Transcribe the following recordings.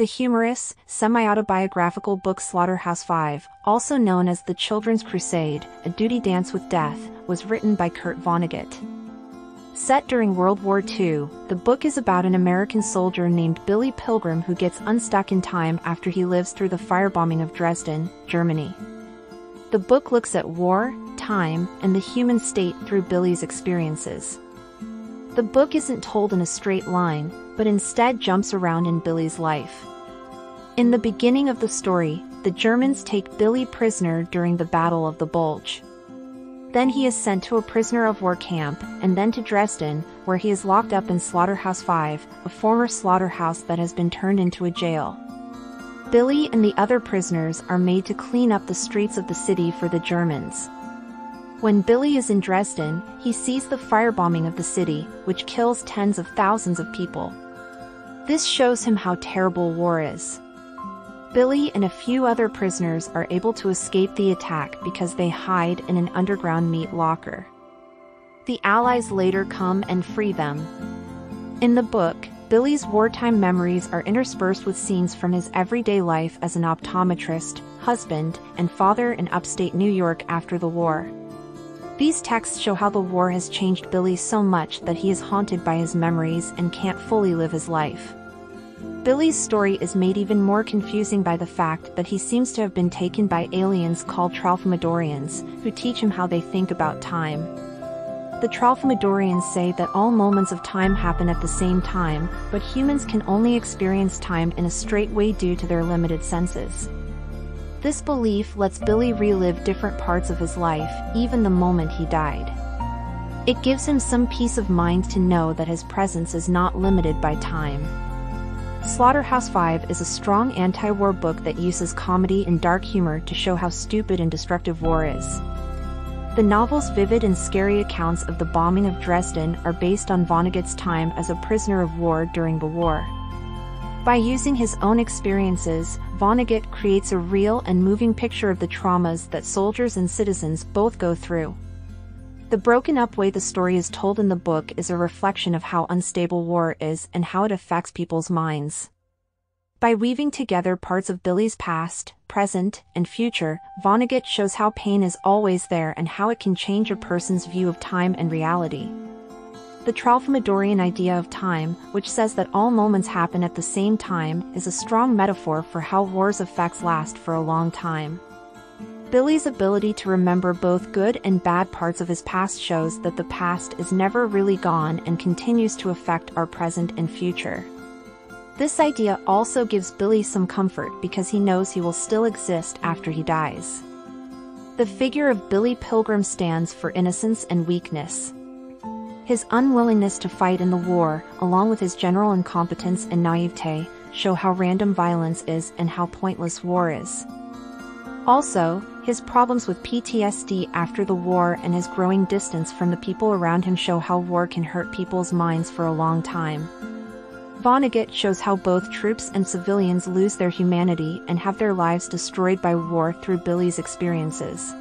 The humorous, semi-autobiographical book Slaughterhouse-Five, also known as The Children's Crusade, A Duty Dance with Death, was written by Kurt Vonnegut. Set during World War II, the book is about an American soldier named Billy Pilgrim who gets unstuck in time after he lives through the firebombing of Dresden, Germany. The book looks at war, time, and the human state through Billy's experiences. The book isn't told in a straight line, but instead jumps around in Billy's life. In the beginning of the story, the Germans take Billy prisoner during the Battle of the Bulge. Then he is sent to a prisoner of war camp, and then to Dresden, where he is locked up in Slaughterhouse 5, a former slaughterhouse that has been turned into a jail. Billy and the other prisoners are made to clean up the streets of the city for the Germans. When Billy is in Dresden, he sees the firebombing of the city, which kills tens of thousands of people. This shows him how terrible war is. Billy and a few other prisoners are able to escape the attack because they hide in an underground meat locker. The Allies later come and free them. In the book, Billy's wartime memories are interspersed with scenes from his everyday life as an optometrist, husband, and father in upstate New York after the war. These texts show how the war has changed Billy so much that he is haunted by his memories and can't fully live his life. Billy's story is made even more confusing by the fact that he seems to have been taken by aliens called Tralfamadorians, who teach him how they think about time. The Tralfamadorians say that all moments of time happen at the same time, but humans can only experience time in a straight way due to their limited senses. This belief lets Billy relive different parts of his life, even the moment he died. It gives him some peace of mind to know that his presence is not limited by time. Slaughterhouse 5 is a strong anti-war book that uses comedy and dark humor to show how stupid and destructive war is. The novel's vivid and scary accounts of the bombing of Dresden are based on Vonnegut's time as a prisoner of war during the war. By using his own experiences, Vonnegut creates a real and moving picture of the traumas that soldiers and citizens both go through. The broken up way the story is told in the book is a reflection of how unstable war is and how it affects people's minds. By weaving together parts of Billy's past, present, and future, Vonnegut shows how pain is always there and how it can change a person's view of time and reality. The Tralfamadorian idea of time, which says that all moments happen at the same time, is a strong metaphor for how war's effects last for a long time. Billy's ability to remember both good and bad parts of his past shows that the past is never really gone and continues to affect our present and future. This idea also gives Billy some comfort because he knows he will still exist after he dies. The figure of Billy Pilgrim stands for innocence and weakness. His unwillingness to fight in the war, along with his general incompetence and naivete, show how random violence is and how pointless war is. Also, his problems with PTSD after the war and his growing distance from the people around him show how war can hurt people's minds for a long time. Vonnegut shows how both troops and civilians lose their humanity and have their lives destroyed by war through Billy's experiences.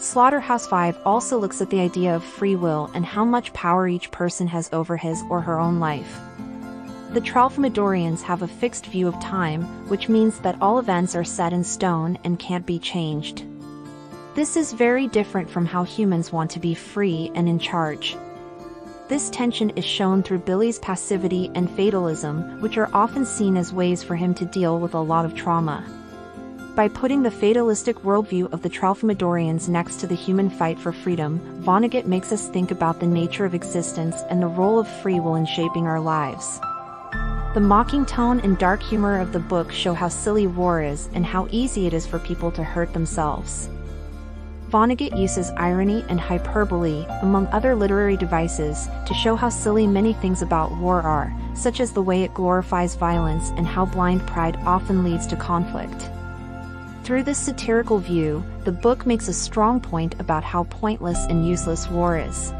Slaughterhouse 5 also looks at the idea of free will and how much power each person has over his or her own life. The Tralfamadorians have a fixed view of time, which means that all events are set in stone and can't be changed. This is very different from how humans want to be free and in charge. This tension is shown through Billy's passivity and fatalism, which are often seen as ways for him to deal with a lot of trauma. By putting the fatalistic worldview of the Tralfamadorians next to the human fight for freedom, Vonnegut makes us think about the nature of existence and the role of free will in shaping our lives. The mocking tone and dark humor of the book show how silly war is and how easy it is for people to hurt themselves. Vonnegut uses irony and hyperbole, among other literary devices, to show how silly many things about war are, such as the way it glorifies violence and how blind pride often leads to conflict. Through this satirical view, the book makes a strong point about how pointless and useless war is.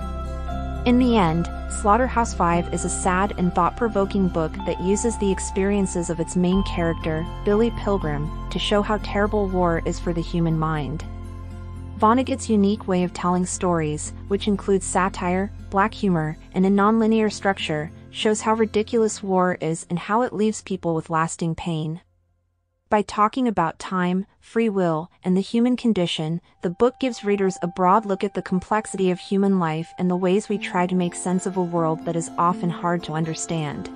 In the end, Slaughterhouse 5 is a sad and thought-provoking book that uses the experiences of its main character, Billy Pilgrim, to show how terrible war is for the human mind. Vonnegut's unique way of telling stories, which includes satire, black humor, and a nonlinear structure, shows how ridiculous war is and how it leaves people with lasting pain. By talking about time, free will, and the human condition, the book gives readers a broad look at the complexity of human life and the ways we try to make sense of a world that is often hard to understand.